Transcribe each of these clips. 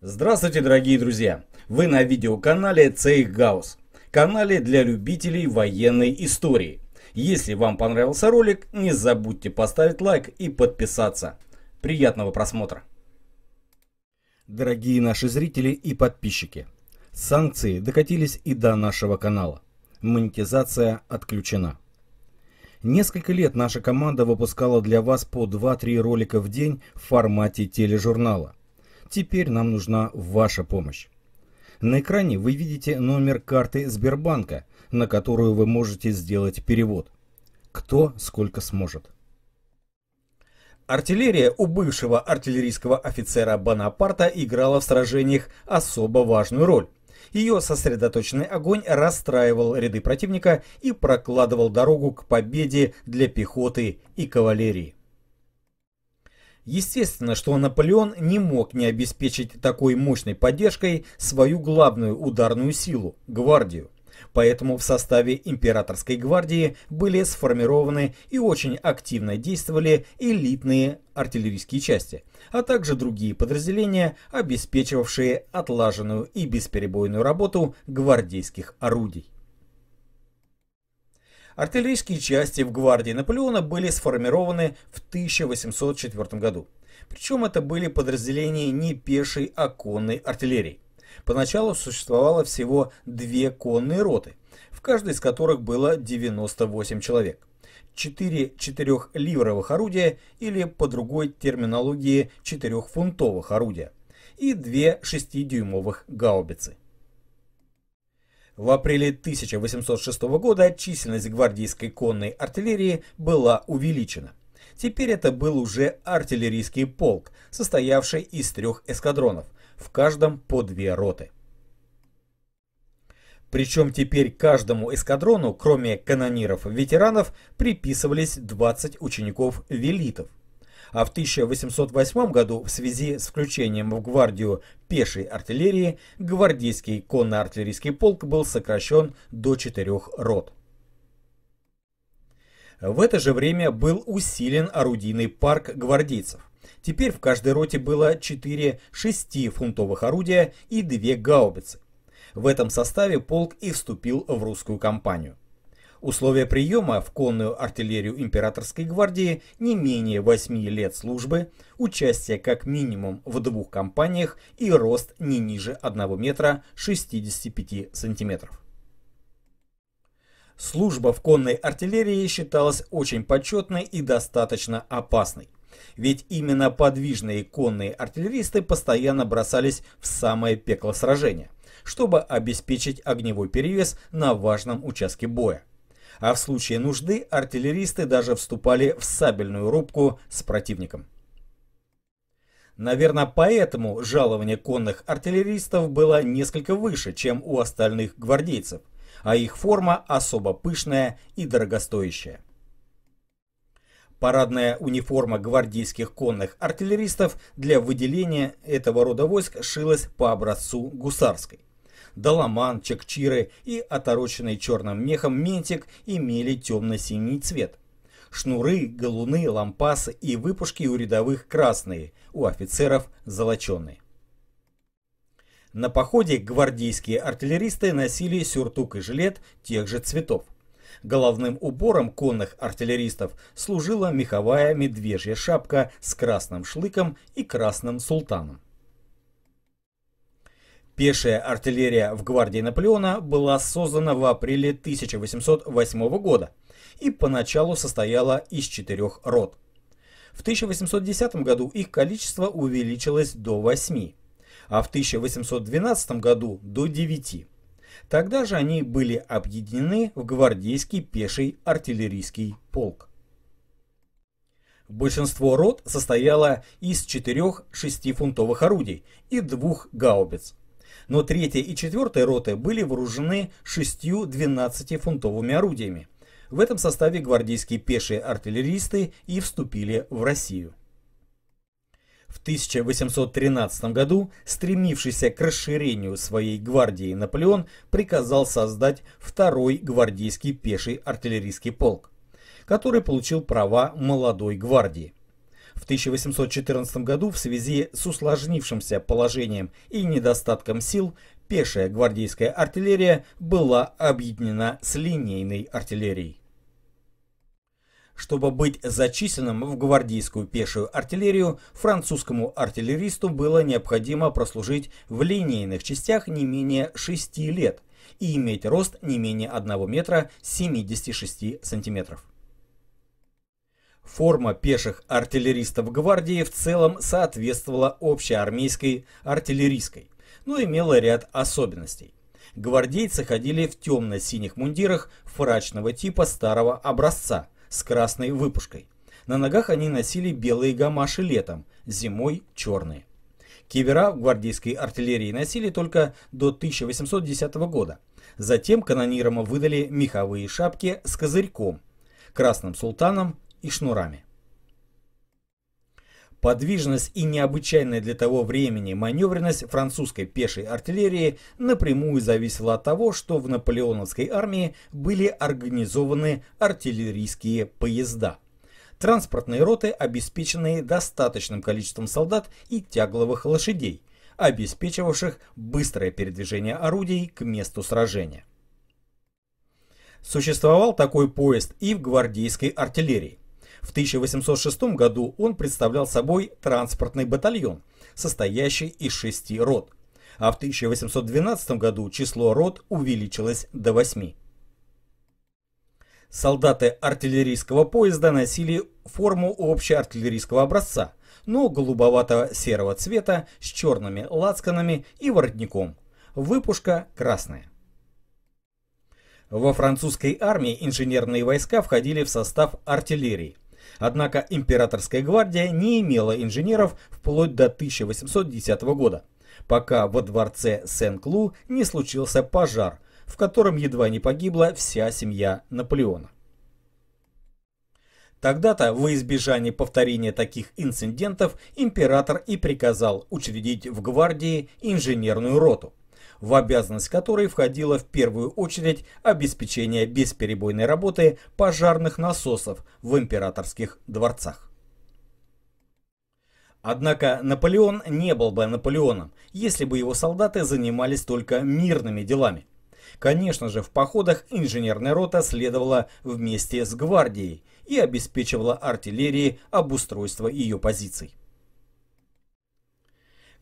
Здравствуйте, дорогие друзья! Вы на видеоканале Цейх Гаус, канале для любителей военной истории. Если вам понравился ролик, не забудьте поставить лайк и подписаться. Приятного просмотра! Дорогие наши зрители и подписчики, санкции докатились и до нашего канала. Монетизация отключена. Несколько лет наша команда выпускала для вас по 2-3 ролика в день в формате тележурнала. Теперь нам нужна ваша помощь. На экране вы видите номер карты Сбербанка, на которую вы можете сделать перевод. Кто сколько сможет. Артиллерия у бывшего артиллерийского офицера Бонапарта играла в сражениях особо важную роль. Ее сосредоточенный огонь расстраивал ряды противника и прокладывал дорогу к победе для пехоты и кавалерии. Естественно, что Наполеон не мог не обеспечить такой мощной поддержкой свою главную ударную силу – гвардию. Поэтому в составе императорской гвардии были сформированы и очень активно действовали элитные артиллерийские части, а также другие подразделения, обеспечивавшие отлаженную и бесперебойную работу гвардейских орудий. Артиллерийские части в гвардии Наполеона были сформированы в 1804 году. Причем это были подразделения не пешей, а конной артиллерии. Поначалу существовало всего две конные роты, в каждой из которых было 98 человек. Четыре четырехливровых орудия или по другой терминологии четырехфунтовых орудия и две шестидюймовых гаубицы. В апреле 1806 года численность гвардейской конной артиллерии была увеличена. Теперь это был уже артиллерийский полк, состоявший из трех эскадронов, в каждом по две роты. Причем теперь каждому эскадрону, кроме канониров-ветеранов, приписывались 20 учеников-велитов. А в 1808 году в связи с включением в гвардию пешей артиллерии гвардейский конно-артиллерийский полк был сокращен до четырех рот. В это же время был усилен орудийный парк гвардейцев. Теперь в каждой роте было 4 6-фунтовых орудия и 2 гаубицы. В этом составе полк и вступил в русскую кампанию. Условия приема в конную артиллерию императорской гвардии не менее 8 лет службы, участие как минимум в двух кампаниях и рост не ниже 1 метра 65 сантиметров. Служба в конной артиллерии считалась очень почетной и достаточно опасной. Ведь именно подвижные конные артиллеристы постоянно бросались в самое пекло сражения, чтобы обеспечить огневой перевес на важном участке боя. А в случае нужды артиллеристы даже вступали в сабельную рубку с противником. Наверное, поэтому жалование конных артиллеристов было несколько выше, чем у остальных гвардейцев, а их форма особо пышная и дорогостоящая. Парадная униформа гвардейских конных артиллеристов для выделения этого рода войск шилась по образцу гусарской. Доломан, чекчиры и отороченный черным мехом ментик имели темно-синий цвет. Шнуры, галуны, лампасы и выпушки у рядовых красные, у офицеров золоченые. На походе гвардейские артиллеристы носили сюртук и жилет тех же цветов. Головным убором конных артиллеристов служила меховая медвежья шапка с красным шлыком и красным султаном. Пешая артиллерия в гвардии Наполеона была создана в апреле 1808 года и поначалу состояла из четырех рот. В 1810 году их количество увеличилось до 8, а в 1812 году до 9. Тогда же они были объединены в гвардейский пеший артиллерийский полк. Большинство рот состояло из четырех шестифунтовых орудий и двух гаубиц. Но третья и четвертая роты были вооружены шестью 12-фунтовыми орудиями. В этом составе гвардейские пешие артиллеристы и вступили в Россию. В 1813 году, стремившийся к расширению своей гвардии Наполеон приказал создать второй гвардейский пеший артиллерийский полк, который получил права молодой гвардии. В 1814 году в связи с усложнившимся положением и недостатком сил пешая гвардейская артиллерия была объединена с линейной артиллерией. Чтобы быть зачисленным в гвардейскую пешую артиллерию, французскому артиллеристу было необходимо прослужить в линейных частях не менее 6 лет и иметь рост не менее 1 метра 76 сантиметров. Форма пеших артиллеристов гвардии в целом соответствовала общеармейской артиллерийской, но имела ряд особенностей. Гвардейцы ходили в темно-синих мундирах фрачного типа старого образца – с красной выпушкой. На ногах они носили белые гамаши летом, зимой черные. Кивера в гвардейской артиллерии носили только до 1810 года. Затем канонирам выдали меховые шапки с козырьком, красным султаном и шнурами. Подвижность и необычайная для того времени маневренность французской пешей артиллерии напрямую зависела от того, что в наполеоновской армии были организованы артиллерийские поезда. Транспортные роты, обеспеченные достаточным количеством солдат и тягловых лошадей, обеспечивавших быстрое передвижение орудий к месту сражения. Существовал такой поезд и в гвардейской артиллерии. В 1806 году он представлял собой транспортный батальон, состоящий из шести рот, а в 1812 году число рот увеличилось до восьми. Солдаты артиллерийского поезда носили форму общеартиллерийского образца, но голубовато-серого цвета с черными лацканами и воротником. Выпушка красная. Во французской армии инженерные войска входили в состав артиллерии. Однако императорская гвардия не имела инженеров вплоть до 1810 года, пока во дворце Сен-Клу не случился пожар, в котором едва не погибла вся семья Наполеона. Тогда-то, во избежание повторения таких инцидентов, император и приказал учредить в гвардии инженерную роту в обязанность которой входило в первую очередь обеспечение бесперебойной работы пожарных насосов в императорских дворцах. Однако Наполеон не был бы Наполеоном, если бы его солдаты занимались только мирными делами. Конечно же, в походах инженерная рота следовала вместе с гвардией и обеспечивала артиллерии обустройство ее позиций.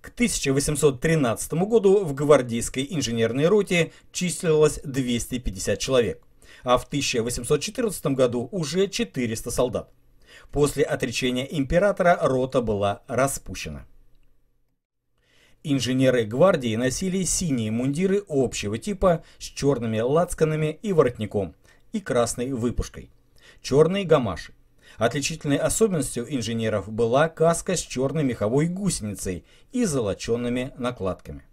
К 1813 году в гвардейской инженерной роте числилось 250 человек, а в 1814 году уже 400 солдат. После отречения императора рота была распущена. Инженеры гвардии носили синие мундиры общего типа с черными лацканами и воротником и красной выпушкой. Черные гамаши. Отличительной особенностью инженеров была каска с черной меховой гусеницей и золоченными накладками.